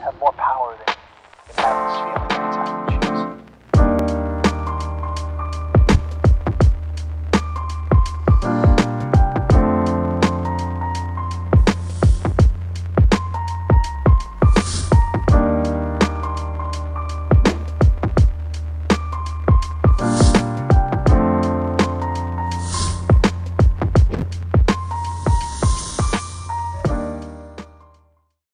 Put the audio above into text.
have more power than, than atmosphere.